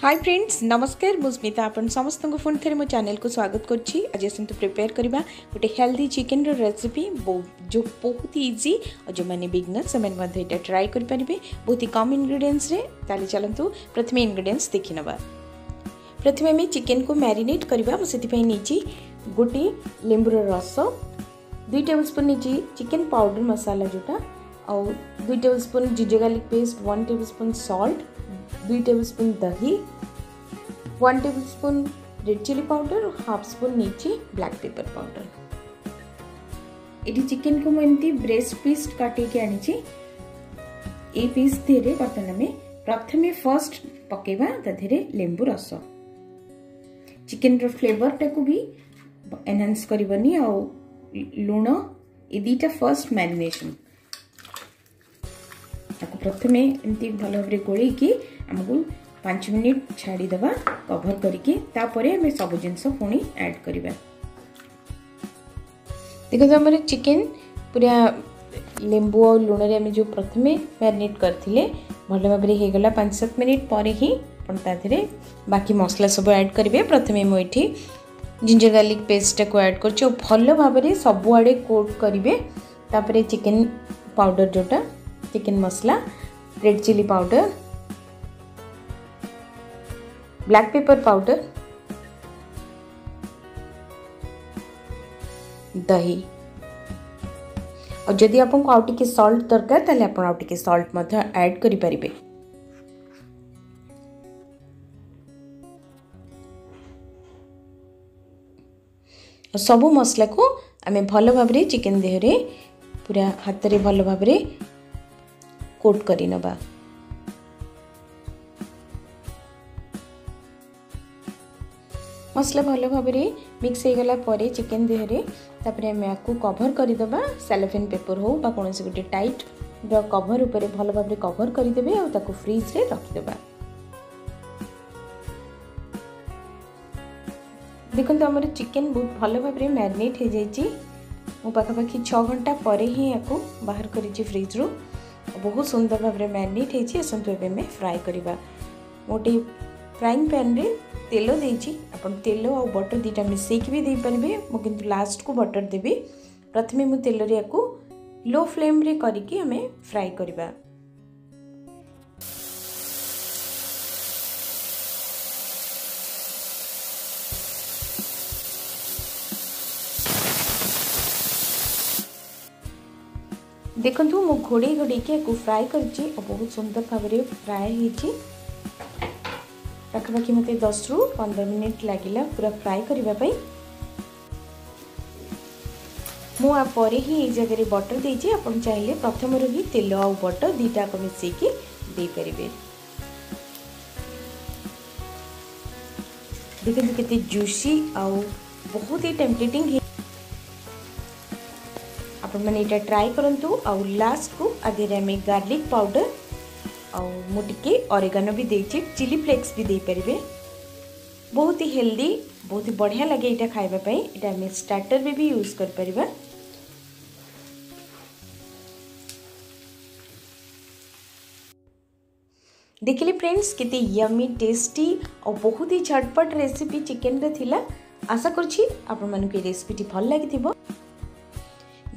hi friends नमस्कार मुस्मिता आप समस्त फोन थे मो चेल को स्वागत करिपेयर आसत करवा गोटे हेल्दी चिकेन रेसीपी जो बहुत ही इजी और जो मैंने बिगनर से ट्राए करेंगे बहुत ही कम इनग्रीडियंट्रे चलतु प्रथम इनग्रीडियंट्स देखी ना प्रथम आम चिकेन को मैरिनेट करवा मुझे नहींच गोटे लिंबूर रस दुई टेबुल स्पून नहीं चिकेन पाउडर मसाला जोटा और दुई table spoon जिजे garlic paste one tablespoon salt दुई टेबल स्पून दही one tablespoon red chilli powder half spoon नीचे ब्लैक पेपर पाउडर ये चिकेन को मुझे ब्रेस्ट पीस काटिक पीस दिए बर्तन आम प्रथम फर्स्ट पकेबा लेंबू रस चिकेन फ्लेवर टा को भी एनहांस कर लुण ये दीटा फर्स्ट मैरिनेशन प्रथम एमती भल भाव गोल आमको पांच मिनिट छाड़ी कभर करके सब जिन पुणी ऐड करवा देखते आम चिकेन पूरा लेबू और लुण में जो प्रथम मैरिनेट करें भल भाव हो गला पांच सत मिनिट पर ही बाकी मसला सब ऐड करेंगे प्रथम मुझे जिंजर गार्लिक पेस्टा को ऐड कर भल भाव सब आड़े कोट करेंगे तापर चिकेन पाउडर जोटा chicken masala red chilli powder black pepper powder dahi और यदि आपको सॉल्ट दरकार तेल आपड़ सल्ट एड करें सब मसला को आम भल भाव चिकेन देहरे पूरा हाथ में भल भाव कोट करवा मसला भल भाव मिक्स हो गला चिकेन देहरे आम आपको कभर करदे सालोफिन पेपर हो कौन गोटे टाइट कभर उपर भल भाव कभर करदे और फ्रिज्रे रखिद देखो आम चिकेन बहुत भल भाव मैरिनेट हो जापाखि छ घंटा पर ही या बाहर कर रु बहुत सुंदर भाव में मैरिनेट होती आसतु फ्राए करवा गोटे ଫ୍ରାଇଂ ପ୍ୟାନ୍ରେ ତେଲ ଦେଇଛି ଆପଣ ତେଲ ଆଉ ବଟର ଦୁଇଟା ମିଶାଇକି ବି ଦେଇପାରିବେ ମୁଁ କିନ୍ତୁ ଲାଷ୍ଟକୁ ବଟର ଦେବି ପ୍ରଥମେ ମୁଁ ତେଲରେ ୟାକୁ ଲୋ ଫ୍ଲେମ୍ରେ କରିକି ଆମେ ଫ୍ରାଏ କରିବା ଦେଖନ୍ତୁ ମୁଁ ଘୋଡ଼େଇ ଘୋଡ଼େଇକି ୟାକୁ ଫ୍ରାଏ କରିଛି ଆଉ ବହୁତ ସୁନ୍ଦର ଭାବରେ ଫ୍ରାଏ ହେଇଛି पखापाखि मत दस रु पंदर मिनिट लगे पूरा फ्राए करने मुपर ही जगह बटर दे चाहिए प्रथम रू तेल आ बटर दीटा को मिसेकि देखते के जूसी आ बहुत ही टेम्पलेटिंग आपटा ट्राए करूँ आउ लास्ट को आगे आम गार्लिक पाउडर आउ टिके अरेगानो भी देचे चिली फ्लेक्स भी दे पारे बहुत ही हेल्दी बहुत ही बढ़िया लगे यहाँ खावाप ये स्टार्टर में भी यूज कर पार ଦେଖିଲେ ଫ୍ରେଣ୍ଡସ୍ କେତେ ୟମି ଟେଷ୍ଟି ଆଉ ବହୁତ ହି ଝଟପଟ ରେସିପି ଚିକେନ୍ରେ ଥିଲା ଆଶା କରୁଛି ଆପଣମାନଙ୍କୁ ଏ ରେସିପିଟି ଭଲ ଲାଗିଥିବ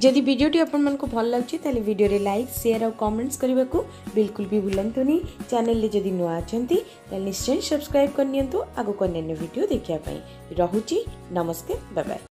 ଯଦି ଭିଡ଼ିଓଟି ଆପଣମାନଙ୍କୁ ଭଲ ଲାଗୁଛି ତାହେଲେ ଭିଡ଼ିଓରେ ଲାଇକ୍ ସେୟାର ଆଉ କମେଣ୍ଟସ୍ କରିବାକୁ ବିଲକୁଲ ବି ଭୁଲନ୍ତୁନି ଚ୍ୟାନେଲରେ ଯଦି ନୂଆ ଅଛନ୍ତି ତାହେଲେ ନିଶ୍ଚୟ ସବସ୍କ୍ରାଇବ୍ କରିନିଅନ୍ତୁ ଆଗକୁ ଅନ୍ୟାନ୍ୟ ଭିଡ଼ିଓ ଦେଖିବା ପାଇଁ ରହୁଛି ନମସ୍କାର ବାଏ